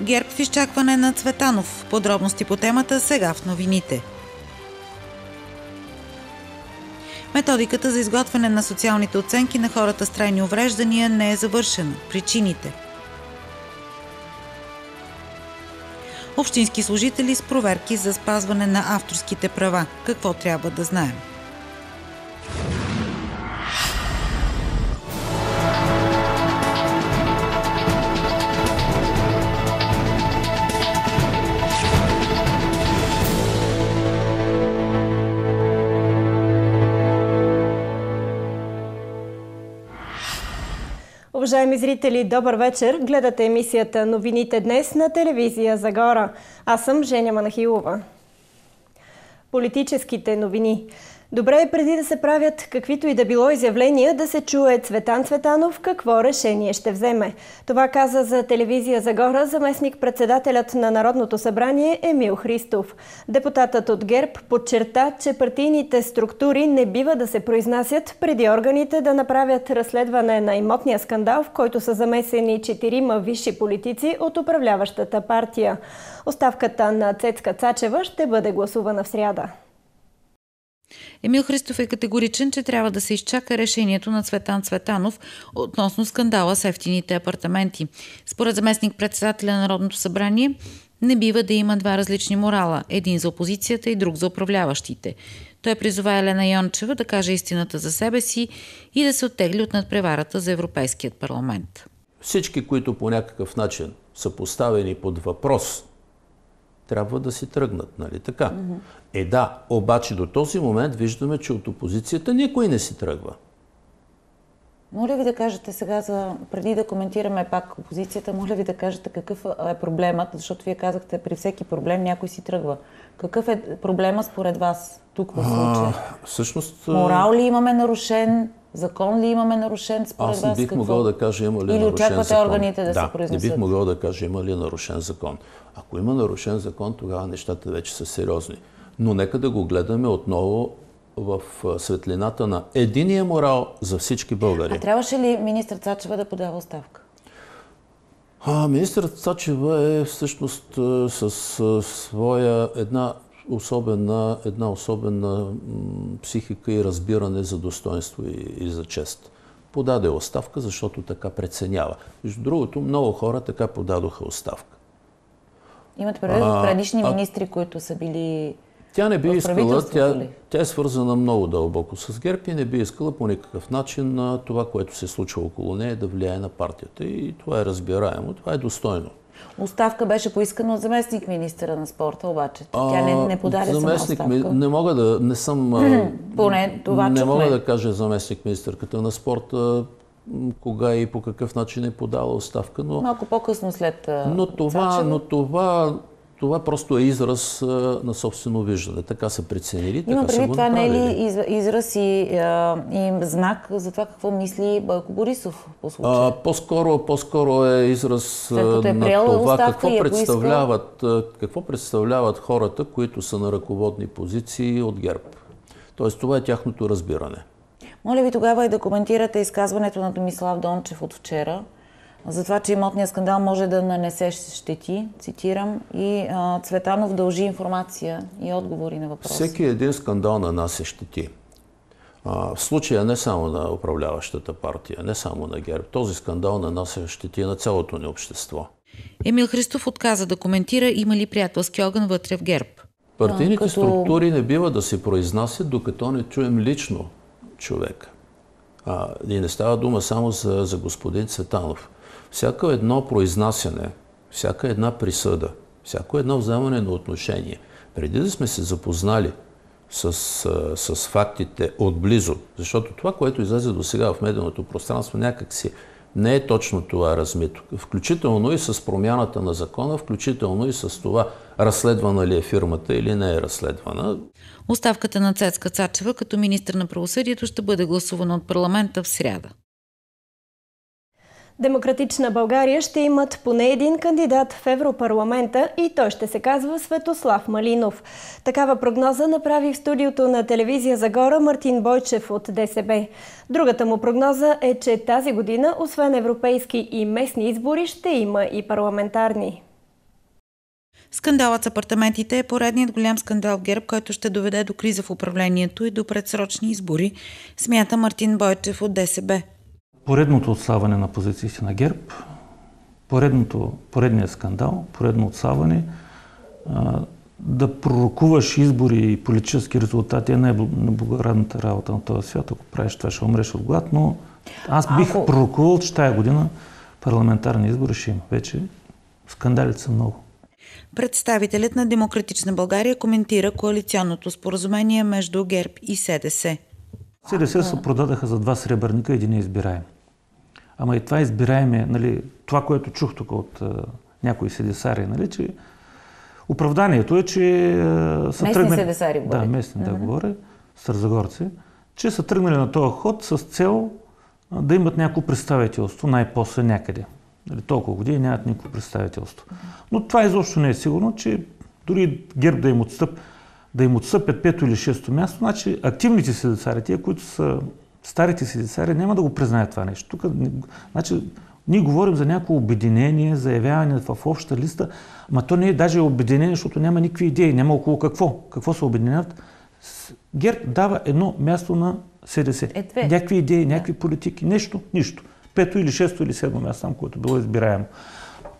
ГЕРБ в изчакване на Цветанов. Подробности по темата сега в новините. Методиката за изготвяне на социалните оценки на хората с трайни увреждания не е завършена. Причините Общински служители с проверки за спазване на авторските права. Какво трябва да знаем? Уважаеми зрители, добър вечер! Гледате емисията Новините днес на телевизия Загора. Аз съм Женя Манахилова. Политическите новини. Добре е преди да се правят каквито и да било изявления да се чуе Цветан Цветанов какво решение ще вземе. Това каза за телевизия Загора заместник председателят на Народното събрание Емил Христов. Депутатът от ГЕРБ подчерта, че партийните структури не бива да се произнасят преди органите да направят разследване на имотния скандал, в който са замесени четирима висши политици от управляващата партия. Оставката на Цецка Цачева ще бъде гласувана в сряда. Емил Христов е категоричен, че трябва да се изчака решението на Цветан Цветанов относно скандала с ефтините апартаменти. Според заместник председателя на Народното събрание, не бива да има два различни морала – един за опозицията и друг за управляващите. Той призова Елена Йончева да каже истината за себе си и да се оттегли от надпреварата за Европейският парламент. Всички, които по някакъв начин са поставени под въпрос трябва да си тръгнат, нали така? Mm-hmm. Е да, обаче до този момент виждаме, че от опозицията никой не си тръгва. Моля ви да кажете сега, за, преди да коментираме пак опозицията, моля ви да кажете какъв е проблемът, защото вие казахте, при всеки проблем някой си тръгва. Какъв е проблема според вас тук в случая? Всъщност... Морал ли имаме нарушен? Закон ли имаме нарушен според? Аз не бих какво? могъл да кажа има ли Или нарушен очаквате закон. органите да, да се произнесат? не бих могъл да кажа има ли нарушен закон. Ако има нарушен закон, тогава нещата вече са сериозни. Но нека да го гледаме отново в светлината на единия морал за всички българи. А трябваше ли министър Цачева да подава оставка? А, министър Цачева е всъщност с, с своя една особена, една особена психика и разбиране за достоинство и, и за чест. Подаде оставка, защото така преценява. Между другото, много хора така подадоха оставка. Имате предвид предишни министри, които са били тя не би искала, тя, тя е свързана много дълбоко с ГЕРБ и не би искала по никакъв начин на това, което се случва около нея, да влияе на партията. И това е разбираемо, това е достойно. Оставка беше поискана от заместник министра на спорта, обаче. Тя не, не подаде заместник, сама оставка. Не мога да, не съм... Поне това Не чухме. мога да кажа заместник министърката на спорта кога и по какъв начин е подала оставка, но... Малко по-късно след но това, но това, това просто е израз на собствено виждане. Така са преценили, Има така са го това не е ли израз и, и знак за това какво мисли Бойко Борисов по случая? А, по-скоро, по-скоро е израз е на това какво и представляват, какво представляват хората, които са на ръководни позиции от ГЕРБ. Тоест това е тяхното разбиране. Моля ви тогава и да коментирате изказването на Томислав Дончев от вчера за това, че имотният скандал може да нанесе щети, цитирам, и а, Цветанов дължи информация и отговори на въпроса. Всеки един скандал нанася щети. А, в случая не само на управляващата партия, не само на ГЕРБ. Този скандал нанася щети на цялото ни общество. Емил Христов отказа да коментира има ли приятелски огън вътре в ГЕРБ. Партийните като... структури не бива да се произнасят, докато не чуем лично човека. А, и не става дума само за, за господин Цветанов. Всяко едно произнасяне, всяка една присъда, всяко едно вземане на отношение, преди да сме се запознали с, с фактите отблизо, защото това, което излезе до сега в медийното пространство, някак си не е точно това размито. Включително и с промяната на закона, включително и с това разследвана ли е фирмата или не е разследвана. Оставката на Цецка Цачева като министр на правосъдието ще бъде гласувана от парламента в сряда. Демократична България ще имат поне един кандидат в Европарламента и той ще се казва Светослав Малинов. Такава прогноза направи в студиото на телевизия Загора Мартин Бойчев от ДСБ. Другата му прогноза е, че тази година, освен европейски и местни избори, ще има и парламентарни. Скандалът с апартаментите е поредният голям скандал ГЕРБ, който ще доведе до криза в управлението и до предсрочни избори, смята Мартин Бойчев от ДСБ. Поредното отславане на позициите на ГЕРБ, поредното, поредният скандал, поредно отславане, да пророкуваш избори и политически резултати е най-благородната работа на този свят. Ако правиш това, ще умреш от глад, но аз бих Ако... пророкувал, че тая година парламентарни избори ще има. Вече скандалите са много. Представителят на Демократична България коментира коалиционното споразумение между ГЕРБ и СДС. СДС се продадаха за два сребърника, един е избираем. Ама и това избираеме, нали, това, което чух тук от а, някои седесари, нали, че оправданието е, че а, са местни тръгнали... седесари говори. Да, местни, да, говоря, сързагорци, че са тръгнали на този ход с цел а, да имат някакво представителство най-после някъде. Нали, толкова години нямат никакво представителство. Но това изобщо не е сигурно, че дори ГЕРБ да им, отстъп, да им отстъпят пето или шесто място, значи активните си децари, тия, които са старите си децари, няма да го признаят това нещо. Тук, значи, ние говорим за някакво обединение, заявяване в обща листа, ама то не е даже обединение, защото няма никакви идеи, няма около какво. Какво се обединяват? ГЕРБ дава едно място на СДС. Е, някакви идеи, някакви политики, нещо, нищо пето или шесто или седмо място там, което било избираемо.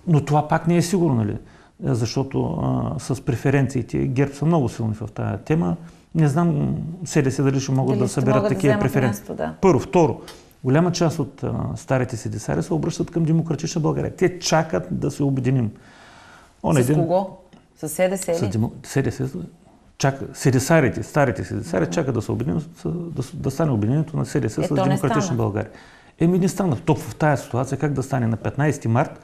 Но това пак не е сигурно, нали? Защото а, с преференциите ГЕРБ са много силни в тази тема. Не знам СДС дали ще могат дали да съберат такива да преференции. Да. Първо. Второ, голяма част от а, старите си десари се обръщат към Демократична България. Те чакат да се обединим. Он с един... кого? С СДС? С демо... СДС чака, седесарите, старите седесари чакат да се обединим, да, да стане обединението на СДС е, с Демократична България. Еми не стана. Тук в тази ситуация как да стане на 15 март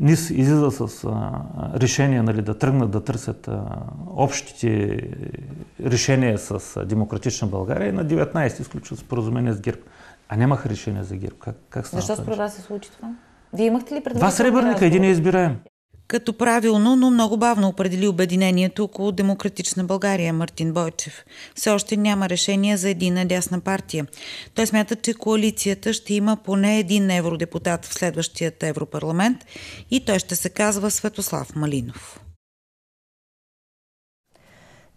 НИС излиза с а, решение нали, да тръгнат да търсят а, общите решения с а, Демократична България и на 19 изключват споразумение с ГЕРБ. А нямаха решение за ГЕРБ. Как, как Защо според вас се случи това? Вие имахте ли предварително? Два сребърника, един е избираем като правилно, но много бавно определи обединението около Демократична България Мартин Бойчев. Все още няма решение за едина дясна партия. Той смята, че коалицията ще има поне един евродепутат в следващият Европарламент и той ще се казва Светослав Малинов.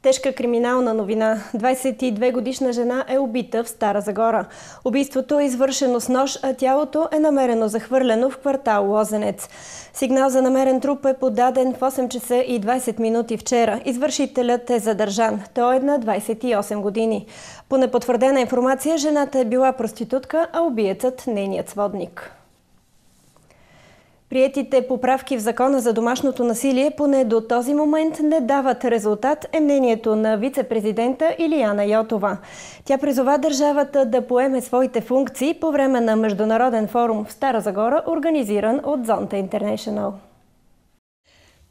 Тежка криминална новина. 22 годишна жена е убита в Стара Загора. Убийството е извършено с нож, а тялото е намерено захвърлено в квартал Лозенец. Сигнал за намерен труп е подаден в 8 часа и 20 минути вчера. Извършителят е задържан. Той е на 28 години. По непотвърдена информация, жената е била проститутка, а убиецът нейният сводник. Приетите поправки в закона за домашното насилие поне до този момент не дават резултат е мнението на вице-президента Илияна Йотова. Тя призова държавата да поеме своите функции по време на международен форум в Стара Загора, организиран от Зонта Интернешнъл.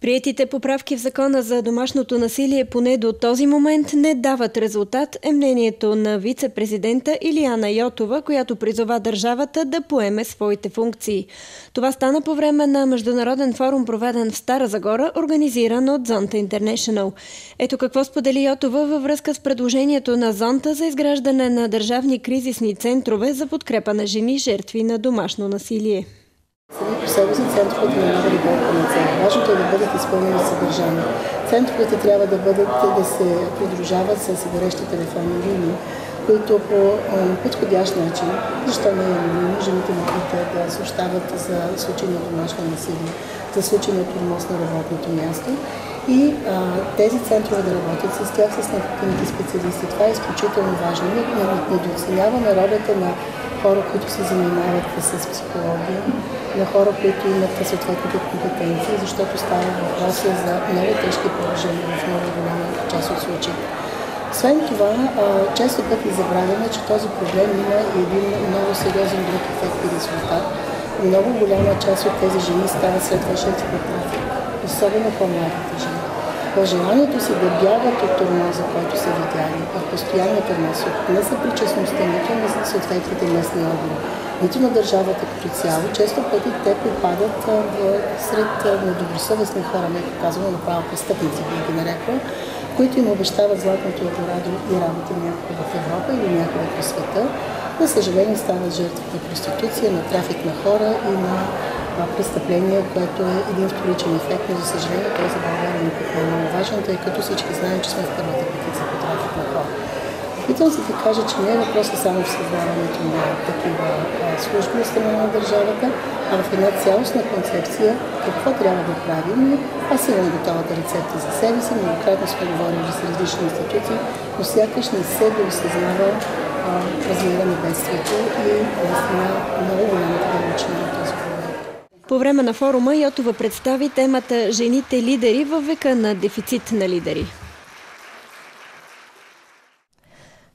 Приетите поправки в закона за домашното насилие поне до този момент не дават резултат е мнението на вице-президента Илияна Йотова, която призова държавата да поеме своите функции. Това стана по време на международен форум, проведен в Стара Загора, организиран от Зонта International. Ето какво сподели Йотова във връзка с предложението на Зонта за изграждане на държавни кризисни центрове за подкрепа на жени жертви на домашно насилие. Сами по себе си центровете не могат да бъдат панацея. Важното е да бъдат изпълнени съдържания. Центровете трябва да бъдат да се придружават с горещи телефонни линии, които по подходящ начин, защо не е анонимно, жените могат да съобщават за случаи на домашно насилие, за случаи на тормоз на работното място и а, тези центрове да работят с тях, с необходимите специалисти. Това е изключително важно. Не, не, не доценяваме ролята на хора, които се занимават с психология, на хора, които имат съответните компетенции, защото става въпрос за много тежки положения в много голяма част от случаите. Освен това, често пъти забравяме, че този проблем има един много сериозен друг ефект и резултат. Много голяма част от тези жени стават след това особено по-младите жени. В желанието си да бягат от турмоза, който са видяли, в постоянната тормоз, от несъпричастността, нито на съответните местни органи, нито на държавата като цяло, често пъти те попадат в, сред недобросъвестни хора, не казваме направо престъпници, би ги нарекла, които им обещават златното Елдорадо и работа някъде в Европа или някъде по света. За съжаление стават жертви на проституция, на трафик на хора и на престъпление, което е един вторичен ефект, но за съжаление той за България никак не е много важен, тъй като всички знаем, че сме в първата петиция по трафик на хора. Опитвам се да кажа, че не е въпросът само в създаването на такива служби от страна на държавата, а в една цялостна концепция какво трябва да правим. Аз имам готовата рецепта за себе си, многократно сме говорили с различни институции, но сякаш не се доосъзнава размера на бедствието и наистина много голямата дълбочина на. По време на форума Йотова представи темата Жените лидери във века на дефицит на лидери.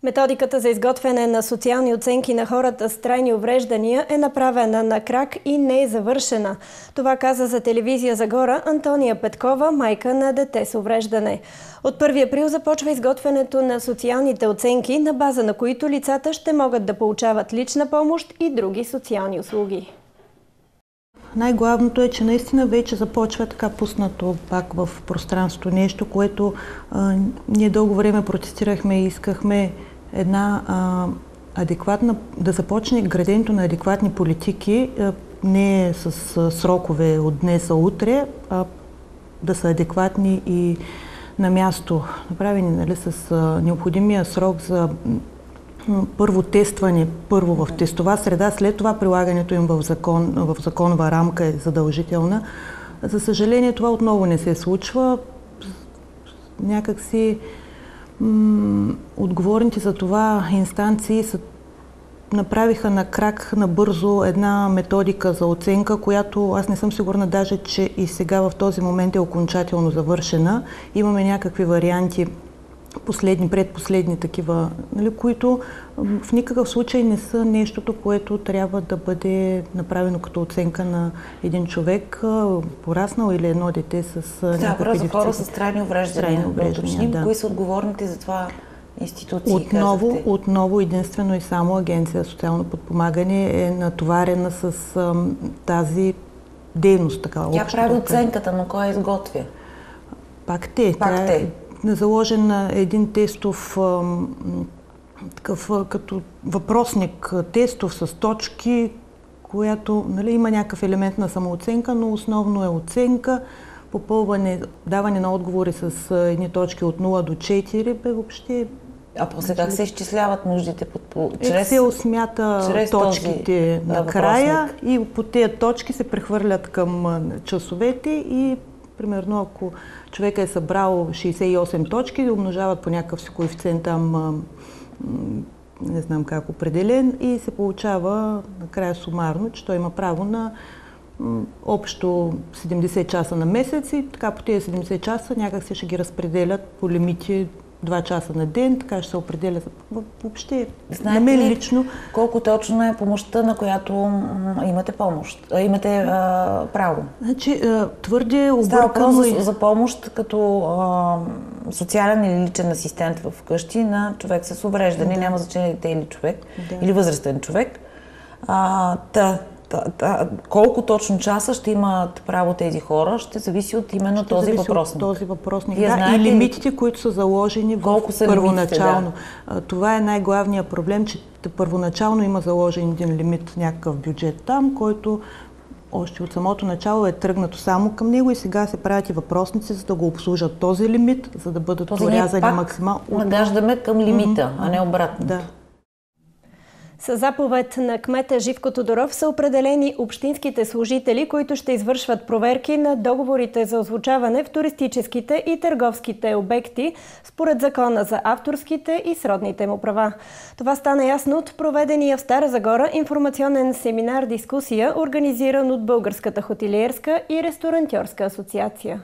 Методиката за изготвяне на социални оценки на хората с трайни увреждания е направена на крак и не е завършена. Това каза за телевизия Загора Антония Петкова, майка на дете с увреждане. От 1 април започва изготвянето на социалните оценки, на база на които лицата ще могат да получават лична помощ и други социални услуги. Най-главното е, че наистина вече започва така пуснато пак в пространството нещо, което а, ние дълго време протестирахме и искахме една а, адекватна, да започне градението на адекватни политики, а, не с а, срокове от днес а утре, а да са адекватни и на място, направени нали, с а, необходимия срок за първо тестване, първо в тестова среда, след това прилагането им в, закон, в законова рамка е задължителна. За съжаление това отново не се случва. Някакси м- отговорните за това инстанции са направиха на крак набързо една методика за оценка, която аз не съм сигурна даже, че и сега в този момент е окончателно завършена. Имаме някакви варианти последни, предпоследни такива, нали, които в никакъв случай не са нещото, което трябва да бъде направено като оценка на един човек, пораснал или едно дете с да, някакви за хора с трайни увреждания. Трайни увреждания да. Кои са отговорните за това институции? Отново, казахте? отново единствено и само Агенция социално подпомагане е натоварена с ам, тази дейност. Така, Тя прави оценката, но кой изготвя? Пак те. Пак тя, те заложен един тестов такъв като въпросник тестов с точки, която нали, има някакъв елемент на самооценка, но основно е оценка, попълване, даване на отговори с едни точки от 0 до 4, бе въобще а после как се изчисляват нуждите? Под, чрез, Excel смята чрез точките този, накрая да, и по тези точки се прехвърлят към часовете и примерно ако човека е събрал 68 точки, да умножават по някакъв си коефициент там, не знам как определен, и се получава накрая сумарно, че той има право на общо 70 часа на месец и така по тези 70 часа някак се ще ги разпределят по лимити два часа на ден, така ще се определя въобще. Знаете на мен лично. Колко точно е помощта, на която имате помощ, а, имате а, право? Значи, твърде объркано за, за помощ като а, социален или личен асистент в къщи на човек с увреждане, да. няма значение дете или човек, да. или възрастен човек. А, та, Та, та, колко точно часа ще имат право тези хора, ще зависи от именно ще този въпросник. От този въпросник. Вие да, знаете, и лимитите, които са заложени в колко са първоначално. Да. Това е най-главният проблем, че първоначално има заложен един лимит, някакъв бюджет там, който още от самото начало е тръгнато само към него и сега се правят и въпросници, за да го обслужат този лимит, за да бъдат порязани максимално. Нагаждаме към лимита, mm-hmm. а не обратно. Да. С заповед на кмета Живко Тодоров са определени общинските служители, които ще извършват проверки на договорите за озвучаване в туристическите и търговските обекти според закона за авторските и сродните му права. Това стана ясно от проведения в Стара Загора информационен семинар-дискусия, организиран от Българската хотелиерска и ресторантьорска асоциация.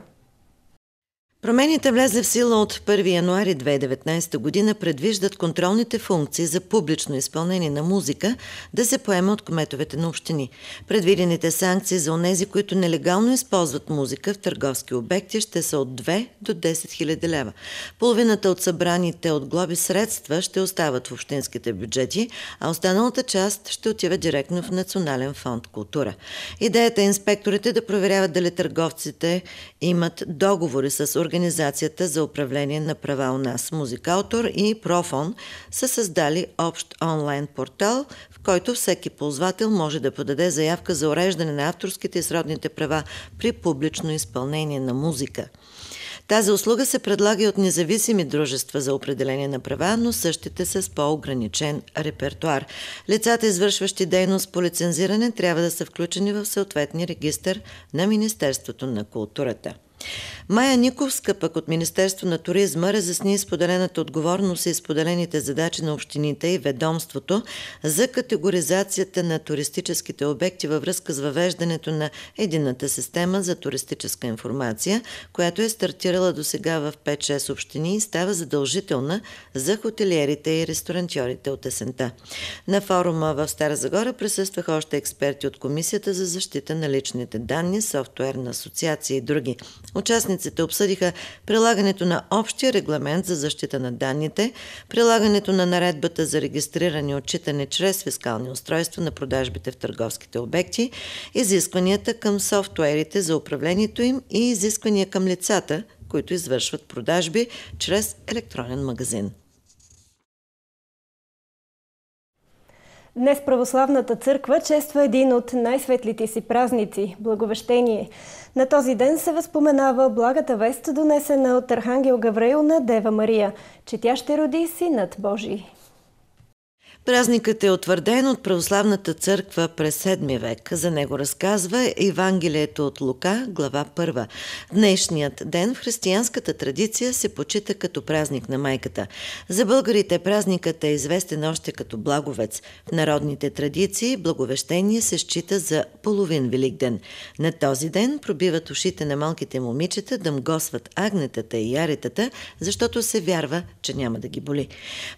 Промените влезли в сила от 1 януари 2019 година предвиждат контролните функции за публично изпълнение на музика да се поема от кметовете на общини. Предвидените санкции за онези, които нелегално използват музика в търговски обекти ще са от 2 до 10 000 лева. Половината от събраните от глоби средства ще остават в общинските бюджети, а останалата част ще отива директно в Национален фонд култура. Идеята е инспекторите да проверяват дали търговците имат договори с организацията Организацията за управление на права у нас Музикалтор и Профон са създали общ онлайн портал, в който всеки ползвател може да подаде заявка за уреждане на авторските и сродните права при публично изпълнение на музика. Тази услуга се предлага и от независими дружества за определение на права, но същите с по-ограничен репертуар. Лицата, извършващи дейност по лицензиране, трябва да са включени в съответния регистр на Министерството на културата. Майя Никовска пък от Министерство на туризма разясни споделената отговорност и споделените задачи на общините и ведомството за категоризацията на туристическите обекти във връзка с въвеждането на едината система за туристическа информация, която е стартирала до сега в 5-6 общини и става задължителна за хотелиерите и ресторантьорите от есента. На форума в Стара Загора присъстваха още експерти от Комисията за защита на личните данни, софтуерна асоциация и други. Участниците обсъдиха прилагането на общия регламент за защита на данните, прилагането на наредбата за регистриране и отчитане чрез фискални устройства на продажбите в търговските обекти, изискванията към софтуерите за управлението им и изисквания към лицата, които извършват продажби чрез електронен магазин. Днес Православната църква чества един от най-светлите си празници – Благовещение. На този ден се възпоменава благата вест, донесена от Архангел Гавраил на Дева Мария, че тя ще роди Синът Божий. Празникът е утвърден от Православната църква през 7 век. За него разказва Евангелието от Лука, глава 1. Днешният ден в християнската традиция се почита като празник на майката. За българите празникът е известен още като благовец. В народните традиции благовещение се счита за половин велик ден. На този ден пробиват ушите на малките момичета да мгосват агнетата и яретата, защото се вярва, че няма да ги боли.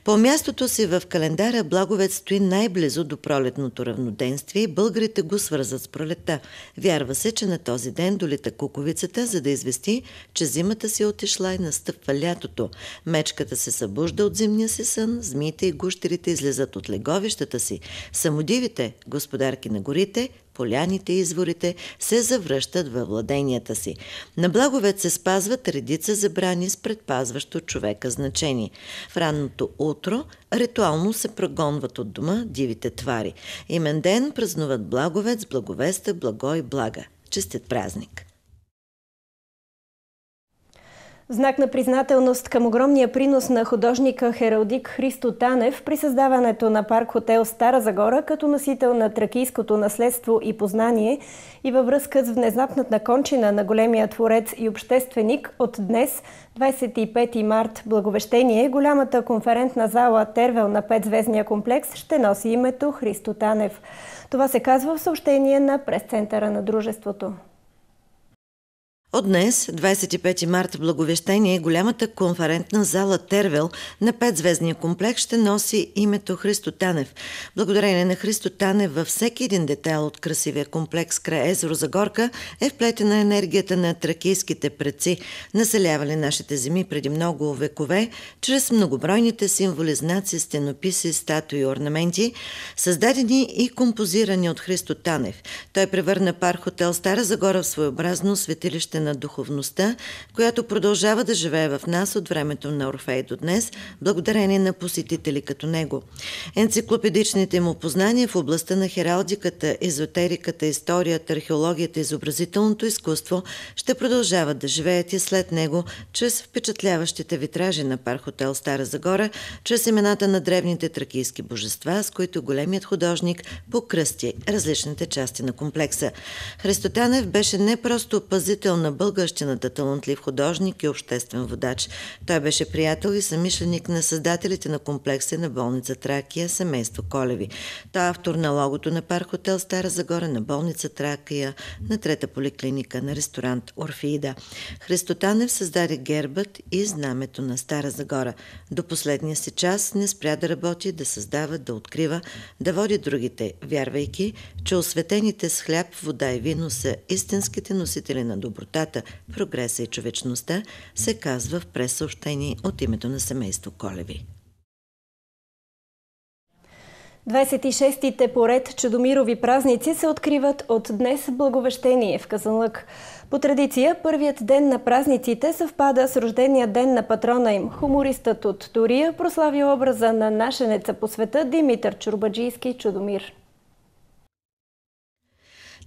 По мястото си в календара Благовец стои най-близо до пролетното равноденствие и българите го свързат с пролета. Вярва се, че на този ден долита куковицата, за да извести, че зимата си е отишла и настъпва лятото. Мечката се събужда от зимния си сън, змиите и гущерите излизат от леговищата си. Самодивите, господарки на горите, поляните и изворите се завръщат във владенията си. На Благовец се спазват редица забрани с предпазващо човека значение. В ранното утро ритуално се прогонват от дома дивите твари. Имен ден празнуват Благовец, Благовеста, Благо и Блага. Честит празник! Знак на признателност към огромния принос на художника Хералдик Христо Танев при създаването на парк хотел Стара Загора като носител на тракийското наследство и познание и във връзка с внезапната кончина на големия творец и общественик от днес, 25 март, Благовещение, голямата конферентна зала Тервел на петзвездния комплекс ще носи името Христо Танев. Това се казва в съобщение на прес-центъра на дружеството. От днес, 25 марта, Благовещение, голямата конферентна зала Тервел на петзвездния комплекс ще носи името Христо Танев. Благодарение на Христо Танев във всеки един детайл от красивия комплекс край езеро Загорка е вплетена енергията на тракийските предци, населявали нашите земи преди много векове, чрез многобройните символи, знаци, стенописи, статуи и орнаменти, създадени и композирани от Христо Танев. Той превърна парк хотел Стара Загора в своеобразно светилище на духовността, която продължава да живее в нас от времето на Орфей до днес, благодарение на посетители като него. Енциклопедичните му познания в областта на хералдиката, езотериката, историята, археологията изобразителното изкуство ще продължават да живеят и след него, чрез впечатляващите витражи на парк хотел Стара Загора, чрез имената на древните тракийски божества, с които големият художник покръсти различните части на комплекса. Христотянев беше не просто пазител на българщината, талантлив художник и обществен водач. Той беше приятел и самишленик на създателите на комплекса на болница Тракия, семейство Колеви. Той е автор на логото на парк хотел Стара Загора, на болница Тракия, на трета поликлиника, на ресторант Орфиида. Христотанев създаде гербът и знамето на Стара Загора. До последния си час не спря да работи, да създава, да открива, да води другите, вярвайки, че осветените с хляб, вода и вино са истинските носители на доброта свободата, прогреса и човечността, се казва в пресъобщение от името на семейство Колеви. 26-те поред Чудомирови празници се откриват от днес Благовещение в Казанлък. По традиция, първият ден на празниците съвпада с рождения ден на патрона им. Хумористът от Турия прослави образа на нашенеца по света Димитър Чурбаджийски Чудомир.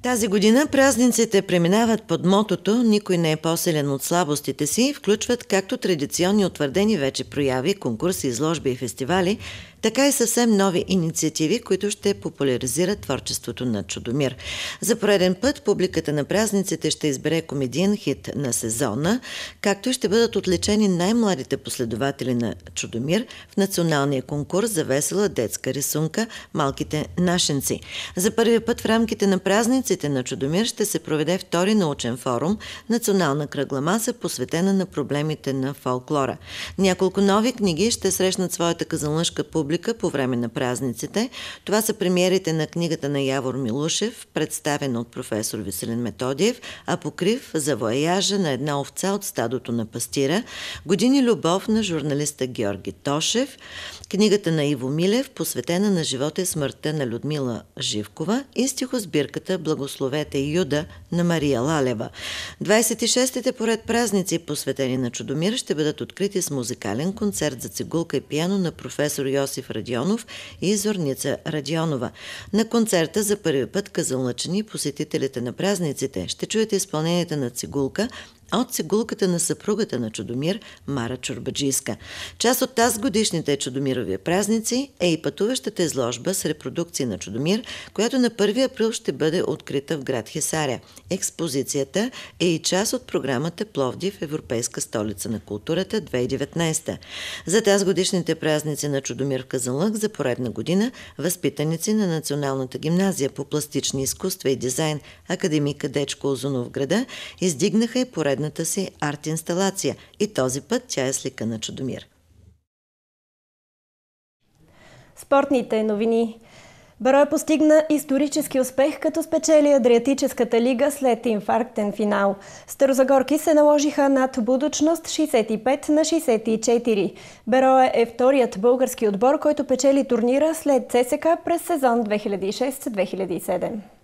Тази година празниците преминават под мотото «Никой не е по-силен от слабостите си» включват както традиционни утвърдени вече прояви, конкурси, изложби и фестивали, така и съвсем нови инициативи, които ще популяризират творчеството на Чудомир. За пореден път публиката на празниците ще избере комедиен хит на сезона, както и ще бъдат отличени най-младите последователи на Чудомир в националния конкурс за весела детска рисунка «Малките нашенци». За първи път в рамките на празниците на Чудомир ще се проведе втори научен форум Национална кръгла маса, посветена на проблемите на фолклора. Няколко нови книги ще срещнат своята казанлъжка публика публика по време на празниците. Това са премиерите на книгата на Явор Милушев, представена от професор Веселин Методиев, а покрив за вояжа на една овца от стадото на пастира, години любов на журналиста Георги Тошев, книгата на Иво Милев, посветена на живота и смъртта на Людмила Живкова и стихосбирката Благословете Юда на Мария Лалева. 26-те поред празници, посветени на Чудомир, ще бъдат открити с музикален концерт за цигулка и пиано на професор Йосиф Радионов и Зорница Радионова. На концерта за първи път казалъчени посетителите на празниците ще чуете изпълнението на цигулка от цигулката на съпругата на Чудомир Мара Чурбаджийска. Част от тази годишните Чудомирови празници е и пътуващата изложба с репродукции на Чудомир, която на 1 април ще бъде открита в град Хисаря. Експозицията е и част от програмата Пловдив Европейска столица на културата 2019. За тази годишните празници на Чудомир в Казанлък за поредна година възпитаници на Националната гимназия по пластични изкуства и дизайн Академика Дечко Озунов града издигнаха и поред поредната си арт-инсталация и този път тя е слика на Чудомир. Спортните новини. Барой постигна исторически успех, като спечели Адриатическата лига след инфарктен финал. Старозагорки се наложиха над будучност 65 на 64. Берое е вторият български отбор, който печели турнира след ЦСК през сезон 2006-2007.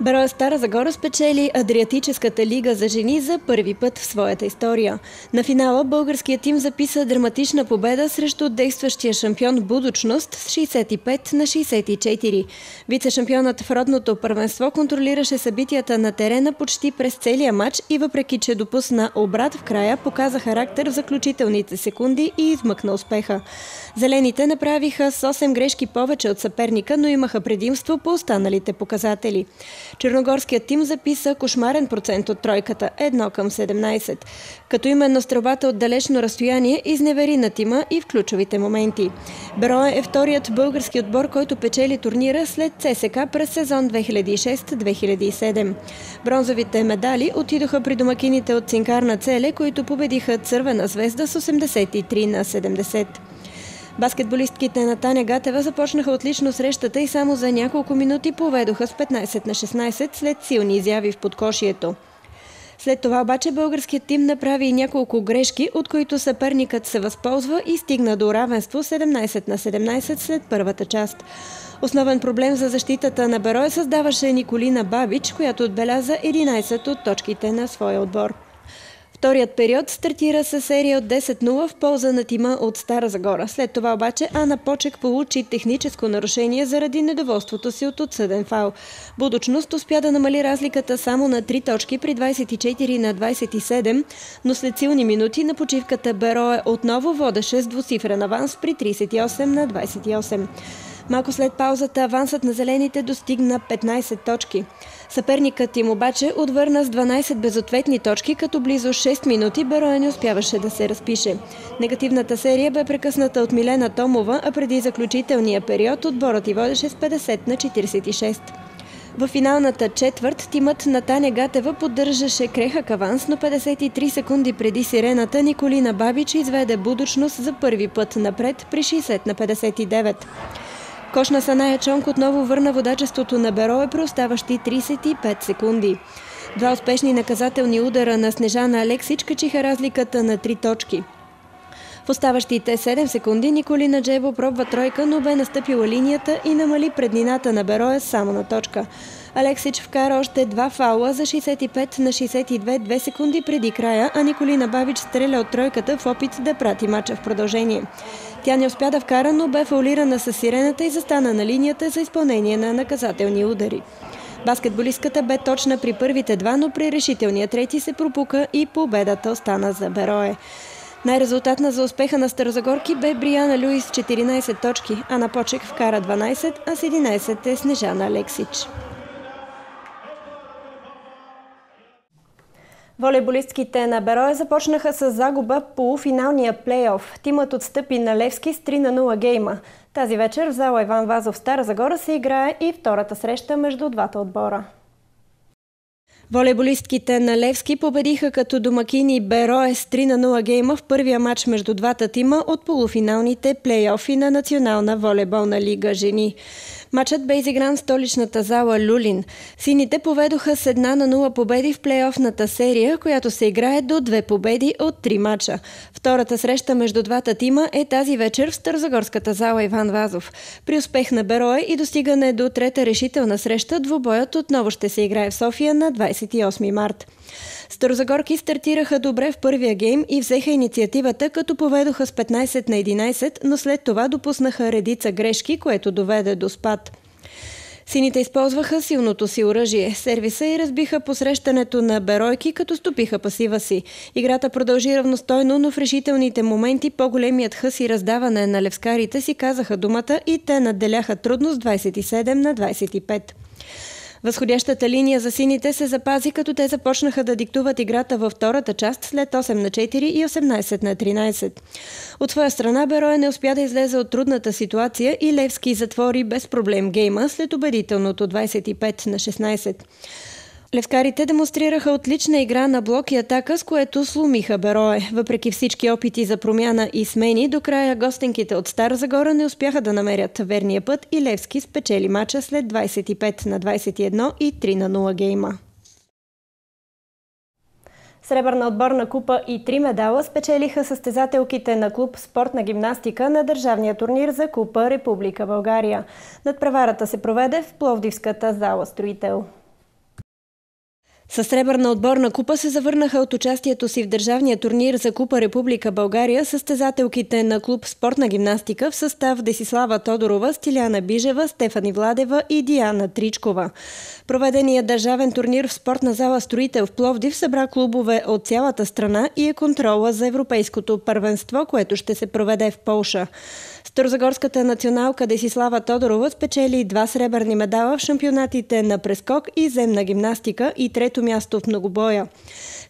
Броя Стара Загора спечели Адриатическата лига за жени за първи път в своята история. На финала българският тим записа драматична победа срещу действащия шампион Будучност с 65 на 64. Вице-шампионът в родното първенство контролираше събитията на терена почти през целия матч и въпреки, че допусна обрат в края, показа характер в заключителните секунди и измъкна успеха. Зелените направиха с 8 грешки повече от съперника, но имаха предимство по останалите показатели. Черногорският тим записа кошмарен процент от тройката – 1 към 17, като именно стрелбата от далечно разстояние изневери на тима и в ключовите моменти. Берое е вторият български отбор, който печели турнира след ЦСК през сезон 2006-2007. Бронзовите медали отидоха при домакините от Цинкарна Целе, които победиха Цървена звезда с 83 на 70. Баскетболистките на Таня Гатева започнаха отлично срещата и само за няколко минути поведоха с 15 на 16 след силни изяви в подкошието. След това обаче българският тим направи и няколко грешки, от които съперникът се възползва и стигна до равенство 17 на 17 след първата част. Основен проблем за защитата на Берой създаваше Николина Бабич, която отбеляза 11 от точките на своя отбор. Вторият период стартира с серия от 10-0 в полза на тима от Стара Загора. След това обаче Ана Почек получи техническо нарушение заради недоволството си от отсъден фал. Будочност успя да намали разликата само на 3 точки при 24 на 27, но след силни минути на почивката Берое отново водеше с двусифрен аванс при 38 на 28. Малко след паузата авансът на зелените достигна 15 точки. Съперникът им обаче отвърна с 12 безответни точки, като близо 6 минути Бероя не успяваше да се разпише. Негативната серия бе прекъсната от Милена Томова, а преди заключителния период отборът и водеше с 50 на 46. В финалната четвърт тимът на Таня Гатева поддържаше крехък аванс, но 53 секунди преди сирената Николина Бабич изведе будучност за първи път напред при 60 на 59. Кошна Саная Чонк отново върна водачеството на Берое при оставащи 35 секунди. Два успешни наказателни удара на Снежана Алексич качиха разликата на три точки. В оставащите 7 секунди Николина Джебо пробва тройка, но бе настъпила линията и намали преднината на Бероя само на точка. Алексич вкара още два фаула за 65 на 62 две секунди преди края, а Николина Бабич стреля от тройката в опит да прати мача в продължение. Тя не успя да вкара, но бе фаулирана с сирената и застана на линията за изпълнение на наказателни удари. Баскетболистката бе точна при първите два, но при решителния трети се пропука и победата остана за Берое. Най-резултатна за успеха на Старозагорки бе Бриана Люис 14 точки, а на Почек вкара 12, а с 11 е Снежана Алексич. Волейболистките на Берое започнаха с загуба по финалния плейоф. Тимът отстъпи на Левски с 3 на 0 гейма. Тази вечер в зала Иван Вазов Стара Загора се играе и втората среща между двата отбора. Волейболистките на Левски победиха като домакини Берое с 3 на 0 гейма в първия матч между двата тима от полуфиналните плейофи на Национална волейболна лига жени. Матчът бе изигран в столичната зала Люлин. Сините поведоха с една на нула победи в плейофната серия, която се играе до две победи от три мача. Втората среща между двата тима е тази вечер в Старозагорската зала Иван Вазов. При успех на Берое и достигане до трета решителна среща, двубоят отново ще се играе в София на 28 март. Старозагорки стартираха добре в първия гейм и взеха инициативата, като поведоха с 15 на 11, но след това допуснаха редица грешки, което доведе до спад. Сините използваха силното си оръжие, сервиса и разбиха посрещането на Беройки, като стопиха пасива си. Играта продължи равностойно, но в решителните моменти по-големият хъс и раздаване на левскарите си казаха думата и те надделяха трудност 27 на 25. Възходящата линия за сините се запази, като те започнаха да диктуват играта във втората част след 8 на 4 и 18 на 13. От своя страна Бероя не успя да излезе от трудната ситуация и Левски затвори без проблем гейма след убедителното 25 на 16. Левкарите демонстрираха отлична игра на блок и атака, с което сломиха Берое. Въпреки всички опити за промяна и смени, до края гостенките от Стара Загора не успяха да намерят верния път и Левски спечели мача след 25 на 21 и 3 на 0 гейма. Сребърна отборна купа и три медала спечелиха състезателките на клуб спортна гимнастика на държавния турнир за купа Република България. Надпреварата се проведе в Пловдивската зала строител. С сребърна отборна купа се завърнаха от участието си в държавния турнир за Купа Република България състезателките на клуб спортна гимнастика в състав Десислава Тодорова, Стиляна Бижева, Стефани Владева и Диана Тричкова. Проведеният държавен турнир в спортна зала Строител в Пловдив събра клубове от цялата страна и е контрола за европейското първенство, което ще се проведе в Полша. Старозагорската националка Десислава Тодорова спечели два сребърни медала в шампионатите на прескок и земна гимнастика и трето място в многобоя.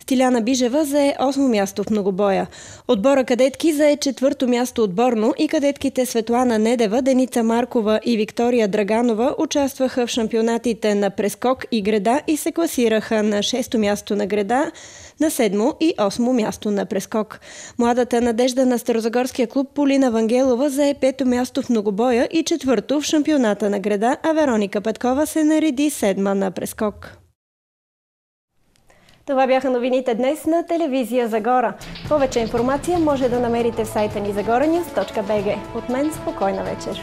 Стиляна Бижева зае 8 място в многобоя. Отбора кадетки зае четвърто място отборно и кадетките Светлана Недева, Деница Маркова и Виктория Драганова участваха в шампионатите на прескок и греда и се класираха на 6 място на греда, на седмо и осмо място на прескок. Младата надежда на Старозагорския клуб Полина Вангелова зае пето място в многобоя и четвърто в шампионата на града, а Вероника Петкова се нареди седма на прескок. Това бяха новините днес на телевизия Загора. Повече информация може да намерите в сайта ни zagoranews.bg. От мен спокойна вечер!